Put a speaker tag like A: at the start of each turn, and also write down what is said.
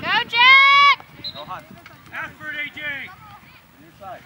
A: Go, Jack!
B: Go, Hunt.
C: Ashford, AJ.
B: On your side.